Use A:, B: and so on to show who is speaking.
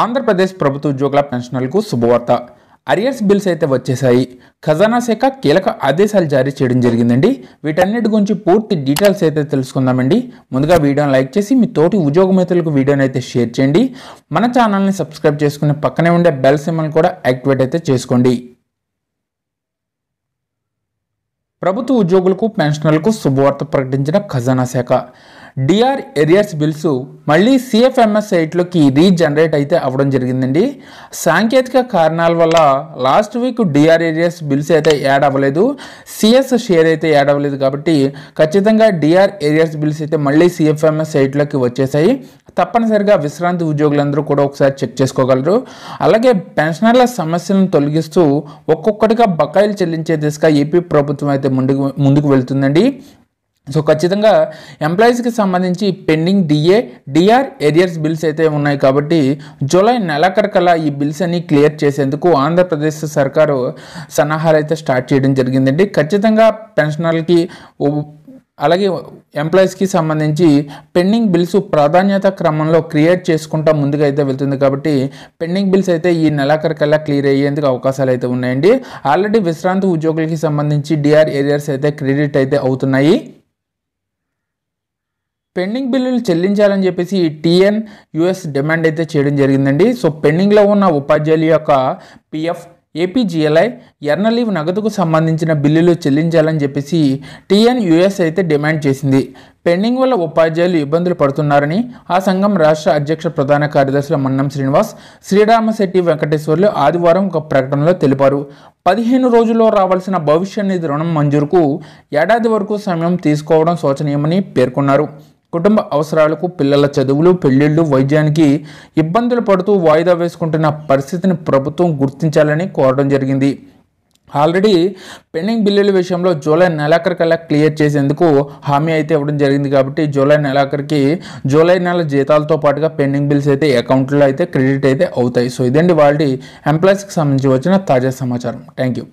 A: ఆంధ్రప్రదేశ్ ప్రభుత్వ ఉద్యోగుల పెన్షనర్లకు శుభవార్త. అరియర్స్ బిల్స్ అయితే వచ్చేసాయి ఖజానా శాఖ కీలక ఆదేశాలు జారీ చేయడం జరిగిందండి. వీటన్నిటి గురించి పూర్తి డీటెయిల్స్ అయితే తెలుసుకుందామండి. ముందుగా వీడియోని లైక్ చేసి మీ తోటి ఉద్యోగమేతలకు వీడియోని అయితే షేర్ చేయండి. మన ఛానల్ని సబ్స్క్రైబ్ చేసుకుని పక్కనే ఉండే బెల్ సిమ్మల్ని కూడా యాక్టివేట్ అయితే చేసుకోండి. ప్రభుత్వ ఉద్యోగులకు పెన్షనర్లకు శుభవార్త ప్రకటించిన ఖజానా శాఖ. డిఆర్ ఎరియర్స్ బిల్స్ మళ్ళీ సిఎఫ్ఎంఎస్ సైట్లోకి రీజనరేట్ అయితే అవ్వడం జరిగిందండి. సాంకేతిక కారణాల వల్ల last week DR arrears bills అయితే యాడ్ అవ్వలేదు. సిఎస్ షేర్ అయితే యాడ్ అవ్వలేదు కాబట్టి ఖచ్చితంగా డిఆర్ ఏరియాస్ బిల్స్ అయితే మళ్ళీ సిఎఫ్ఎంఎస్ సైట్లోకి వచ్చేసాయి. తప్పనిసరిగా విశ్రాంతి ఉద్యోగులందరూ కూడా ఒకసారి చెక్ చేసుకోగలరు. అలాగే పెన్షనర్ల సమస్యలను తొలగిస్తూ ఒక్కొక్కటిగా బకాయిలు చెల్లించే దిశగా ఏపీ ప్రభుత్వం అయితే ముందుకు ముందుకు వెళ్తుందండి. సో ఖచ్చితంగా ఎంప్లాయీస్కి సంబంధించి pending DA DR arrears bills అయితే ఉన్నాయి కాబట్టి జూలై నెలాఖరికల్లా ఈ బిల్స్ అన్ని క్లియర్ చేసేందుకు ఆంధ్రప్రదేశ్ సర్కారు సన్నాహాలు అయితే స్టార్ట్ చేయడం జరిగిందండి. ఖచ్చితంగా పెన్షనర్లకి అలాగే ఎంప్లాయీస్కి సంబంధించి పెండింగ్ బిల్స్ ప్రాధాన్యత క్రమంలో క్రియేట్ చేసుకుంటా ముందుగా అయితే వెళ్తుంది కాబట్టి పెండింగ్ బిల్స్ అయితే ఈ నెలాఖరికల్లా క్లియర్ అయ్యేందుకు అవకాశాలు అయితే ఉన్నాయండి. ఆల్రెడీ విశ్రాంతి ఉద్యోగులకి సంబంధించి డిఆర్ ఏరియర్స్ అయితే క్రెడిట్ అయితే అవుతున్నాయి. పెండింగ్ బిల్లులు చెల్లించాలని చెప్పేసి టీఎన్ యుఎస్ డిమాండ్ అయితే చేయడం జరిగిందండి. సో పెండింగ్లో ఉన్న ఉపాధ్యాయుల యొక్క పిఎఫ్ ఏపీజీఎల్ఐ ఎర్న లీవ్ నగదుకు సంబంధించిన బిల్లులు చెల్లించాలని చెప్పేసి టీఎన్ యుఎస్ అయితే డిమాండ్ చేసింది. పెండింగ్ వల్ల ఉపాధ్యాయులు ఇబ్బందులు పడుతున్నారని ఆ సంఘం రాష్ట్ర అధ్యక్ష ప్రధాన కార్యదర్శులు మన్నం శ్రీనివాస్ శ్రీరామశెట్టి వెంకటేశ్వర్లు ఆదివారం ఒక ప్రకటనలో తెలిపారు. పదిహేను రోజుల్లో రావాల్సిన భవిష్య నిధి రుణం మంజూరుకు ఏడాది వరకు సమయం తీసుకోవడం శోచనీయమని పేర్కొన్నారు. కుటుంబ అవసరాలకు పిల్లల చదువులు పెళ్ళిళ్ళు వైద్యానికి ఇబ్బందులు పడుతూ వాయిదా వేసుకుంటున్న పరిస్థితిని ప్రభుత్వం గుర్తించాలని కోరడం జరిగింది. ఆల్రెడీ పెండింగ్ బిల్లుల విషయంలో జూలై నెలాఖరికల్లా క్లియర్ చేసేందుకు హామీ అయితే ఇవ్వడం జరిగింది కాబట్టి జూలై నెలాఖరికి జూలై నెల జీతాలతో పాటుగా పెండింగ్ బిల్స్ అయితే అకౌంట్లో అయితే క్రెడిట్ అయితే అవుతాయి. సో ఇదండి వాళ్ళ ఎంప్లాయీస్కి సంబంధించి వచ్చిన తాజా సమాచారం. Thank you